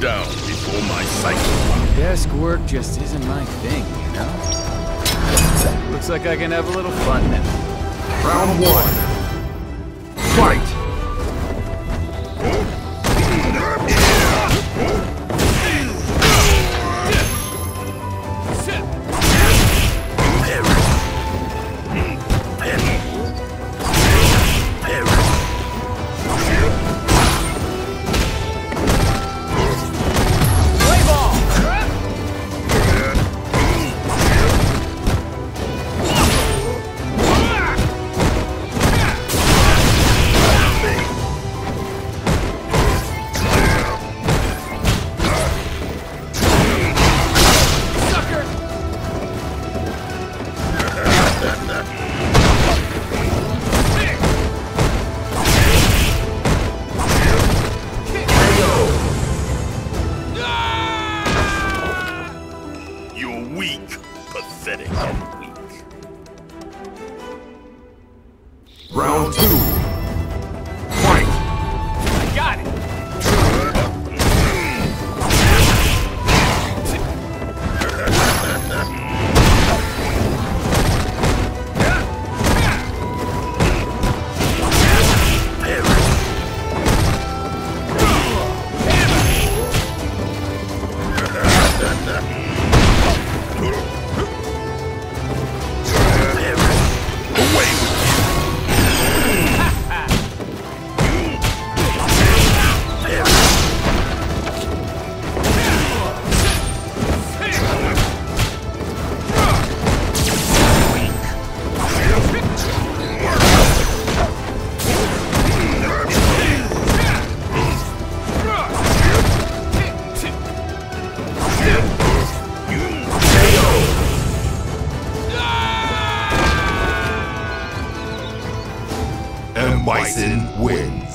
down before my cycle. Desk work just isn't my thing, you know? Looks like I can have a little fun now. Round one. Fight! Weak, pathetic and weak. Round two. Bison wins.